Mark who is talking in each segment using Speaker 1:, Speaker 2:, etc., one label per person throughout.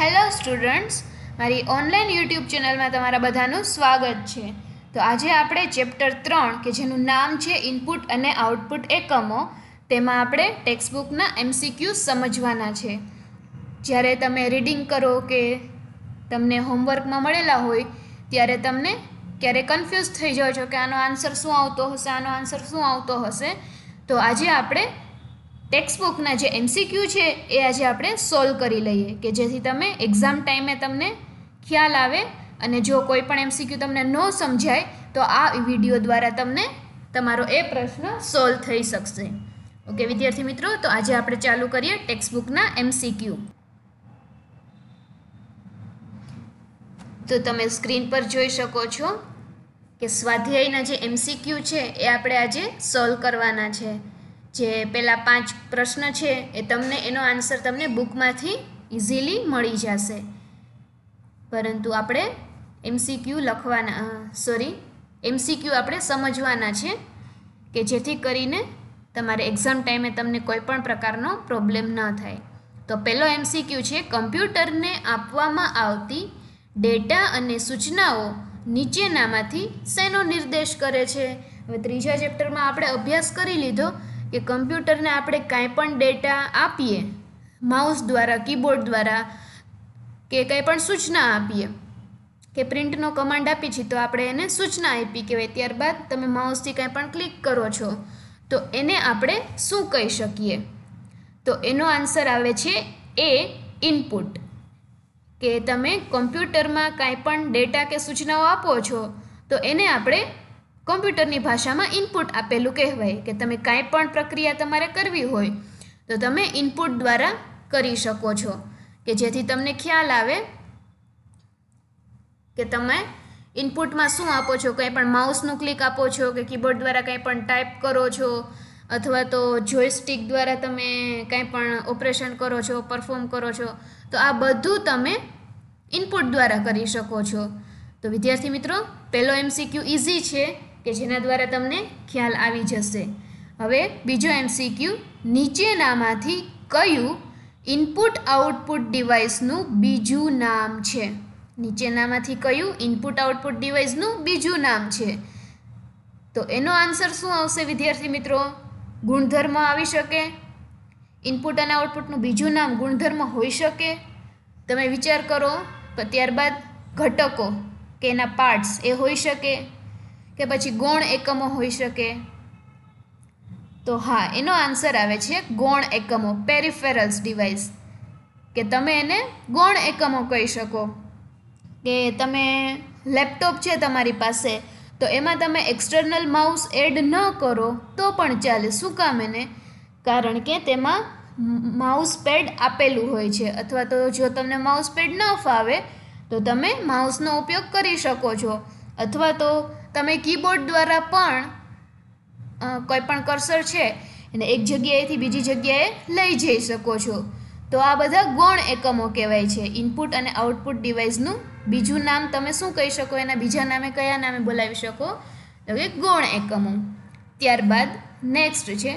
Speaker 1: Hello students, મારી online YouTube ચેનલમાં તમારા બધાનું સ્વાગત છે. તો આજે આપણે ચેપ્ટર ત્રણ, કે જેનું નામ છે ઇનપુટ અને આઉટપુટ એકમો, તેમાં આપણે ટેક્સ્ટબુકના એમસીક્યુ સમજવાના છે. જ્યારે તમે રીડિંગ કરો કે તમને હોમવર્કમાં મળેલા હોય, ત્યારે તમને ક્યારે કન્ફ્યુઝ થઈ જાઓ છો કે આનો આન્સર શું આવતો હશે, આનો આન્સર શું આવતો હશે. તો આજે આપણે ટેક્સ્ટબુકના જે એમસીક્યુ છે, એ આજે આપણે સોલ્વ કરી લઈએ કે જેથી તમે એક્ઝામ ટાઈમે તમને ખ્યાલ આવે અને જો કોઈ પણ એમસીક્યુ તમને ન સમજાય, તો આ વીડિયો દ્વારા તમને તમારો એ પ્રશ્ન સોલ્વ થઈ શકશે. ઓકે વિદ્યાર્થી મિત્રો, તો આજે આપણે ચાલુ કરીએ ટેક્સ્ટબુકના એમસીક્યુ તો તમે સ્ક્રીન પર જોઈ શકો છો કે સ્વાધ્યાયના જે એમસીક્યુ છે, એ આપણે આજે સોલ્વ કરવાના છે. જે પહેલાં પાંચ પ્રશ્ન છે, એ તમને, એનો આન્સર તમને બુકમાંથી ઇઝીલી મળી જશે. પરંતુ આપણે એમસીક્યુ લખવાના સોરી એમસીક્યુ આપણે સમજવાના છે કે જેથી કરીને તમારે એક્ઝામ ટાઈમે તમને કોઈ પણ પ્રકારનો પ્રોબ્લેમ ન થાય. તો પહેલો એમસીક્યુ છે કમ્પ્યુટરને આપવામાં આવતી ડેટા અને સૂચનાઓ નીચેનામાંથી શેનો નિર્દેશ કરે છે? હવે ત્રીજા ચેપ્ટરમાં આપણે અભ્યાસ કરી લીધો. કે કમ્પ્યુટરને આપણે કાંઈ પણ ડેટા આપીએ, માઉસ દ્વારા, કીબોર્ડ દ્વારા કે કંઈ પણ સૂચના આપીએ, કે પ્રિન્ટનો કમાન્ડ આપી છે, તો આપણે એને સૂચના આપી કહેવાય. ત્યારબાદ તમે માઉસથી કાંઈ પણ ક્લિક કરો છો, તો એને આપણે શું કહી શકીએ? તો એનો આન્સર આવે છે એ ઇનપુટ. કે તમે કમ્પ્યુટરમાં કાંઈ પણ ડેટા કે સૂચનાઓ આપો છો, તો એને આપણે કમ્પ્યુટરની ભાષામાં ઇનપુટ આપેલું કહેવાય કે તમે કાંઈ પણ પ્રક્રિયા તમારે કરવી હોય તો તમે ઇનપુટ દ્વારા કરી શકો છો. કે જેથી તમને ખ્યાલ આવે કે તમે ઇનપુટમાં શું આપો છો, કંઈ પણ માઉસનું ક્લિક આપો છો, કે કીબોર્ડ દ્વારા કંઈ પણ ટાઈપ કરો છો, અથવા તો જોયસ્ટિક દ્વારા તમે કંઈ પણ ઓપરેશન કરો છો પરફોર્મ કરો છો, તો આ બધું તમે ઇનપુટ દ્વારા કરી શકો છો. તો વિદ્યાર્થી મિત્રો પહેલો એમસીક્યુ ઇઝી છે. કે જેના દ્વારા તમને ખ્યાલ આવી જશે. હવે બીજો એમસીક્યુ નીચેનામાંથી કયું ઇનપુટ આઉટપુટ ડિવાઇસનું બીજું નામ છે? નીચેનામાંથી કયું ઇનપુટ આઉટપુટ ડિવાઇસનું બીજું નામ છે? તો એનો આન્સર શું આવશે વિદ્યાર્થી મિત્રો? ગુણધર્મ આવી શકે. ઇનપુટ અને આઉટપુટનું બીજું નામ ગુણધર્મ હોઈ શકે. તમે વિચાર કરો ત્યારબાદ ઘટકો, કે એના પાર્ટ્સ એ હોઈ શકે. કે પછી ગૌણ એકમો હોઈ શકે? તો હા, એનો આન્સર આવે છે ગૌણ એકમો પેરિફેરલ્સ ડિવાઇસ કે તમે એને ગૌણ એકમો કહી શકો. કે તમે લેપટોપ છે તમારી પાસે, તો એમાં તમે એક્સટર્નલ માઉસ એડ ન કરો, તો પણ ચાલે. શું કામ એને? કારણ કે તેમાં માઉસ પેડ આપેલું હોય છે. અથવા તો જો તમને માઉસ પેડ ન ફાવે, તો તમે માઉસનો ઉપયોગ કરી શકો છો. અથવા તો તમે કીબોર્ડ દ્વારા પણ કોઈ પણ કર્સર છે એને એક જગ્યાએથી બીજી જગ્યાએ લઈ જઈ શકો છો. તો આ બધા ગૌણ એકમો કહેવાય છે. ઇનપુટ અને આઉટપુટ ડિવાઇસનું બીજું નામ તમે શું કહી શકો? એના બીજા નામે કયા નામે બોલાવી શકો? તો કે ગૌણ એકમો. ત્યારબાદ નેક્સ્ટ છે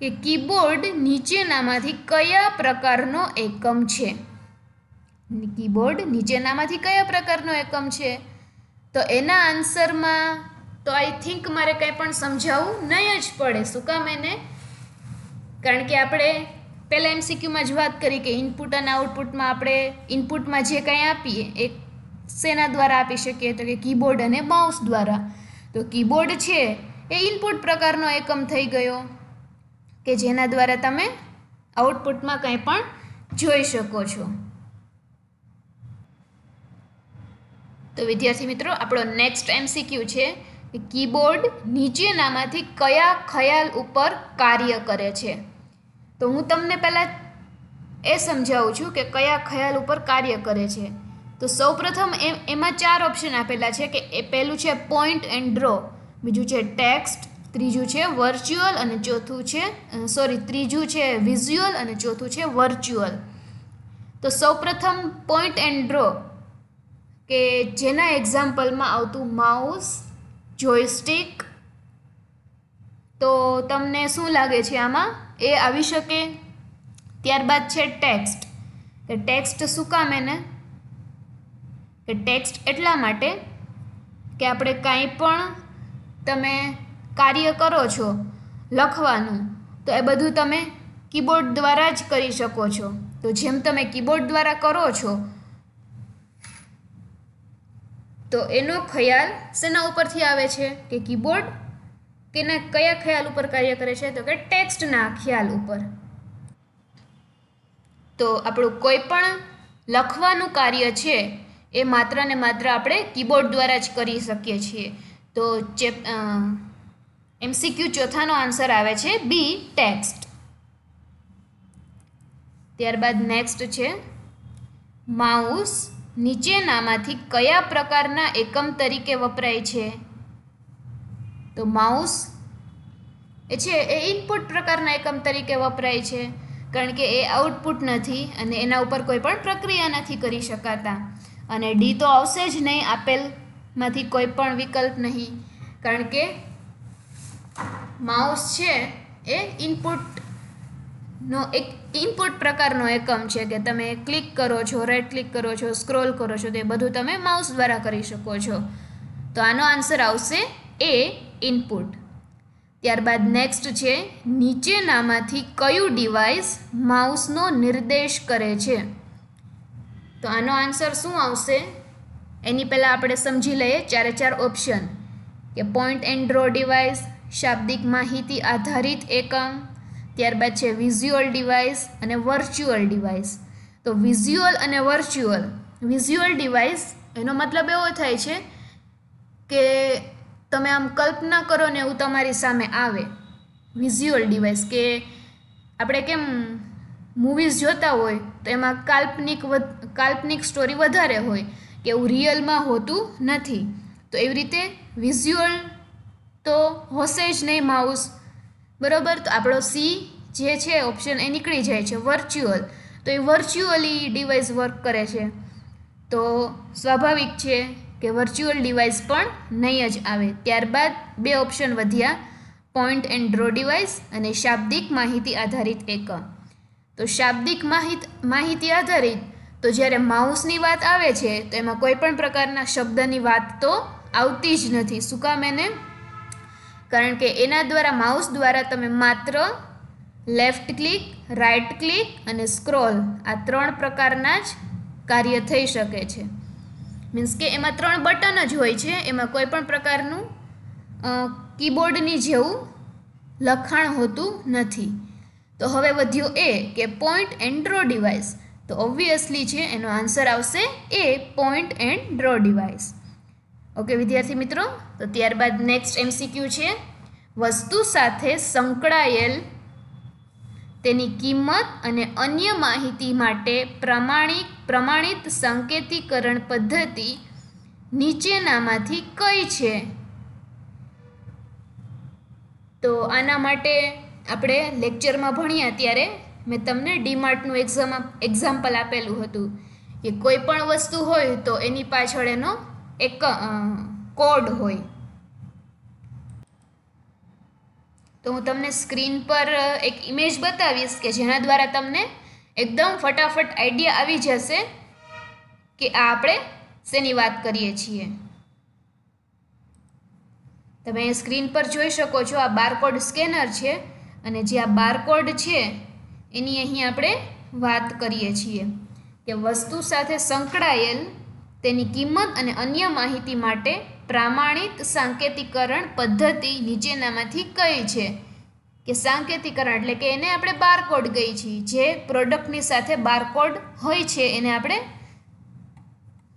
Speaker 1: કે કીબોર્ડ નીચેનામાંથી કયા પ્રકારનો એકમ છે? કીબોર્ડ નીચેનામાંથી કયા પ્રકારનો એકમ છે? તો એના આન્સરમાં તો આઈ થિંક મારે કંઈ પણ સમજાવવું નહીં જ પડે. શું કામ એને? કારણ કે આપણે પહેલાં એમસીક્યુમાં જ વાત કરી કે ઇનપુટ અને આઉટપુટમાં આપણે ઇનપુટમાં જે કંઈ આપીએ, એ શેના દ્વારા આપી શકીએ? તો કે કીબોર્ડ અને માઉસ દ્વારા. તો કીબોર્ડ છે, એ ઇનપુટ પ્રકારનો એકમ થઈ ગયો કે જેના દ્વારા તમે આઉટપુટમાં કંઈ પણ જોઈ શકો છો. તો વિદ્યાર્થી મિત્રો, આપણો નેક્સ્ટ એમસીક્યુ છે કીબોર્ડ નીચેનામાંથી કયા ખ્યાલ ઉપર કાર્ય કરે છે. તો હું તમને પહેલાં એ સમજાવું છું કે કયા ખ્યાલ ઉપર કાર્ય કરે છે. તો સૌપ્રથમ એમ એમાં ચાર ઓપ્શન આપેલા છે કે એ પહેલું છે પોઈન્ટ એન્ડ ડ્રો બીજું છે ટેક્સ્ટ ત્રીજું છે વર્ચ્યુઅલ અને ચોથું છે સોરી ત્રીજું છે વિઝ્યુઅલ અને ચોથું છે વર્ચ્યુઅલ તો સૌપ્રથમ પોઈન્ટ એન્ડ ડ્રો કે જેના એક્ઝામ્પલમાં આવતું માઉસ જોયસ્ટિક તો તમને શું લાગે છે આમાં? એ આવી શકે? ત્યારબાદ છે ટેક્સ્ટ કે ટેક્સ્ટ શું કામ એને? કે ટેક્સ્ટ એટલા માટે કે આપણે કાંઈ પણ તમે કાર્ય કરો છો, લખવાનું, તો એ બધું તમે કીબોર્ડ દ્વારા જ કરી શકો છો. તો જેમ તમે કીબોર્ડ દ્વારા કરો છો તો એનો ખ્યાલ શેના ઉપરથી આવે છે? કે કીબોર્ડ? કે કયા ખ્યાલ ઉપર કાર્ય કરે છે? તો કે ટેક્સ્ટના ખ્યાલ ઉપર. તો આપણું કોઈ પણ લખવાનું કાર્ય છે, એ માત્ર ને માત્ર આપણે કીબોર્ડ દ્વારા જ કરી શકીએ છીએ. તો ચેપ એમસીક્યુ ચોથાનો આન્સર આવે છે બી, ટેક્સ્ટ. ત્યારબાદ નેક્સ્ટ છે માઉસ નીચેનામાંથી કયા પ્રકારના એકમ તરીકે વપરાય છે? તો માઉસ, એ છે, એ ઇનપુટ પ્રકારના એકમ તરીકે વપરાય છે, કારણ કે એ આઉટપુટ નથી અને એના ઉપર કોઈ પણ પ્રક્રિયા નથી કરી શકાતા. અને ડી તો આવશે જ નહીં આપેલમાંથી કોઈ પણ વિકલ્પ નહીં. કારણ કે માઉસ છે, એ ઇનપુટનો એક ઇનપુટ પ્રકારનો એકમ છે કે તમે ક્લિક કરો છો રાઈટ ક્લિક કરો છો સ્ક્રોલ કરો છો, તે બધું તમે માઉસ દ્વારા કરી શકો છો. તો આનો આન્સર આવશે એ ઇનપુટ ત્યારબાદ નેક્સ્ટ છે, નીચેનામાંથી કયું ડિવાઇસ માઉસનો નિર્દેશ કરે છે? તો આનો આન્સર શું આવશે? એની પહેલાં આપણે સમજી લઈએ ચારે ચાર ઓપ્શન કે પોઈન્ટ એન્ડ ડ્રો ડિવાઇસ શાબ્દિક માહિતી આધારિત એકમ ત્યારબાદ છે વિઝ્યુઅલ ડિવાઇસ અને વર્ચ્યુઅલ ડિવાઇસ તો વિઝ્યુઅલ અને વર્ચ્યુઅલ વિઝ્યુઅલ ડિવાઇસ એનો મતલબ એવો થાય છે કે તમે આમ કલ્પના કરો ને એવું તમારી સામે આવે. વિઝ્યુઅલ ડિવાઇસ કે આપણે કેમ મૂવીઝ જોતા હોય તો એમાં કાલ્પનિક કાલ્પનિક સ્ટોરી વધારે હોય કે એવું રિયલમાં હોતું નથી. તો એવી રીતે વિઝ્યુઅલ તો હશે જ નહીં માઉસ બરાબર? તો આપણો સી જે છે ઓપ્શન એ નીકળી જાય છે વર્ચ્યુઅલ તો એ વર્ચ્યુઅલી ડિવાઇસ વર્ક કરે છે. તો સ્વાભાવિક છે કે વર્ચ્યુઅલ ડિવાઇસ પણ નહીં જ આવે. ત્યારબાદ બે ઓપ્શન વધ્યા પોઈન્ટ એન્ડ ડ્રો ડિવાઇસ અને શાબ્દિક માહિતી આધારિત એકમ. તો શાબ્દિક માહિત, માહિતી આધારિત, તો જ્યારે માઉસની વાત આવે છે, તો એમાં કોઈ પણ પ્રકારના શબ્દની વાત તો આવતી જ નથી. શું કામ એને? કારણ કે એના દ્વારા માઉસ દ્વારા તમે માત્ર લેફ્ટ ક્લિક, રાઇટ ક્લિક અને સ્ક્રોલ આ ત્રણ પ્રકારના જ કાર્ય થઈ શકે છે. મીન્સ કે એમાં ત્રણ બટન જ હોય છે. એમાં કોઈ પણ પ્રકારનું કીબોર્ડની જેવું લખાણ હોતું નથી. તો હવે વધ્યું એ કે પોઈન્ટ એન્ડ ડ્રો ડિવાઇસ તો ઓબ્વિયસલી છે, એનો આન્સર આવશે A point and draw device okay વિદ્યાર્થી મિત્રો, તો ત્યારબાદ નેક્સ્ટ એમસીક્યુ છે. વસ્તુ સાથે સંકળાયેલ તેની કિંમત અને અન્ય માહિતી માટે પ્રમાણિક, પ્રમાણિત સંકેતીકરણ પદ્ધતિ નીચેનામાંથી કઈ છે? તો આના માટે આપણે લેક્ચરમાં ભણ્યા ત્યારે મેં તમને ડીમાર્ટનું એક્ઝામ એક્ઝામ્પલ આપેલું હતું. કે કોઈ પણ વસ્તુ હોય તો એની પાછળ એનો એક કોડ હોય. તો હું તમને સ્ક્રીન પર એક ઇમેજ બતાવીશ કે જેના દ્વારા તમને એકદમ ફટાફટ આઈડિયા આવી જશે કે આ આપણે શેની વાત કરીએ છીએ. તમે સ્ક્રીન પર જોઈ શકો છો, આ બારકોડ સ્કેનર છે અને જે આ બારકોડ છે, એની અહીં આપણે વાત કરીએ છીએ. કે વસ્તુ સાથે સંકળાયેલ તેની કિંમત અને અન્ય માહિતી માટે પ્રામાણિક સાંકેતિકરણ પદ્ધતિ નીચેનામાંથી કઈ છે? કે સાંકેતિકરણ એટલે કે એને આપણે બારકોડ કહીએ છીએ. જે પ્રોડક્ટની સાથે બારકોડ હોય છે એને આપણે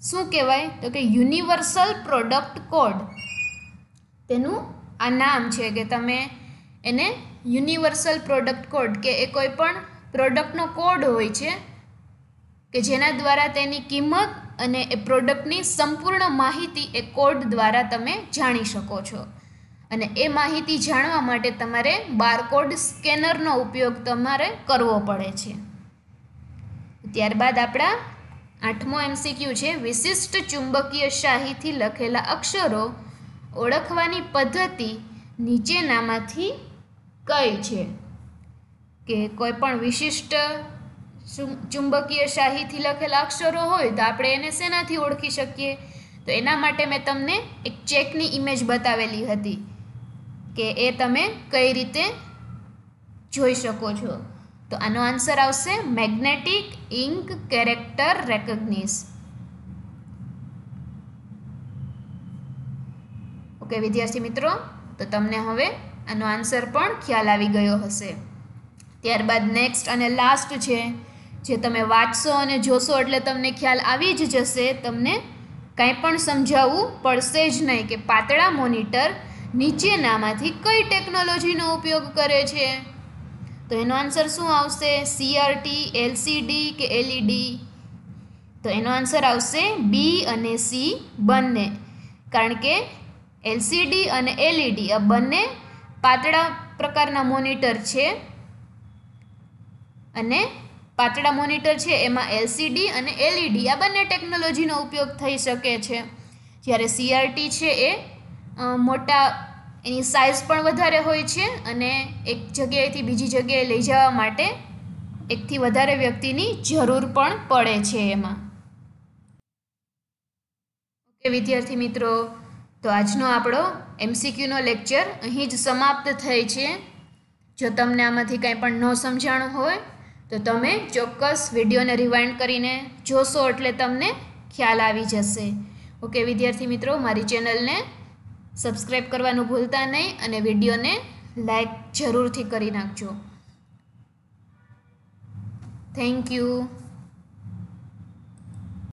Speaker 1: શું કહેવાય? તો કે યુનિવર્સલ પ્રોડક્ટ કોડ તેનું આ નામ છે કે તમે એને યુનિવર્સલ પ્રોડક્ટ કોડ કે એ કોઈ પણ પ્રોડક્ટનો કોડ હોય છે કે જેના દ્વારા તેની કિંમત અને એ પ્રોડક્ટની સંપૂર્ણ માહિતી એ કોડ દ્વારા તમે જાણી શકો છો. અને એ માહિતી જાણવા માટે તમારે બારકોડ સ્કેનરનો ઉપયોગ તમારે કરવો પડે છે. ત્યારબાદ આપણા આઠમો એમસીક્યુ છે, વિશિષ્ટ ચુંબકીય શાહીથી લખેલા અક્ષરો ઓળખવાની પદ્ધતિ નીચેનામાંથી કઈ છે? કે કોઈ પણ વિશિષ્ટ ચુંબકીય શાહીથી લખેલા અક્ષરો હોય તો આપણે એને શેનાથી ઓળખી શકીએ? તો એના માટે મેં તમને એક ચેકની ઇમેજ બતાવેલી હતી કે એ તમે કઈ રીતે જોઈ શકો છો. તો આનો આન્સર આવશે magnetic ink character recognition okay વિદ્યાર્થી મિત્રો, તો તમને હવે આનો આન્સર પણ ખ્યાલ આવી ગયો હશે. ત્યારબાદ નેક્સ્ટ અને લાસ્ટ છે. જે તમે વાંચશો અને જોશો એટલે તમને ખ્યાલ આવી જ જશે, તમને કાંઈ પણ સમજાવવું પડશે જ નહીં કે પાતળા મોનિટર નીચેનામાંથી કઈ ટેકનોલોજીનો ઉપયોગ કરે છે. તો એનો આન્સર શું આવશે? સીઆરટી એલસીડી કે એલઈડી તો એનો આન્સર આવશે બી અને સી બંને. કારણ કે એલસીડી અને એલઈડી આ બંને પાતળા પ્રકારના મોનિટર છે. અને પાતળા મોનિટર છે, એમાં એલસીડી અને એલઈડી આ બંને ટેકનોલોજીનો ઉપયોગ થઈ શકે છે. જ્યારે સીઆરટી છે એ મોટા, એની સાઇઝ પણ વધારે હોય છે અને એક જગ્યાએથી બીજી જગ્યાએ લઈ જવા માટે એકથી વધારે વ્યક્તિની જરૂર પણ પડે છે એમાં. ઓકે, વિદ્યાર્થી મિત્રો, તો આજનો આપણો એમસીક્યુનો લેક્ચર અહીં જ સમાપ્ત થાય છે. જો તમને આમાંથી કાંઈ પણ ન સમજાણું હોય તો તમે ચોક્કસ વિડીયોને રિવાઇન્ડ કરીને જોશો એટલે તમને ખ્યાલ આવી જશે. ઓકે વિદ્યાર્થી મિત્રો, મારી ચેનલને સબસ્ક્રાઈબ કરવાનું ભૂલતા નહીં અને વિડીયોને લાઈક જરૂરથી કરી નાખજો. Thank you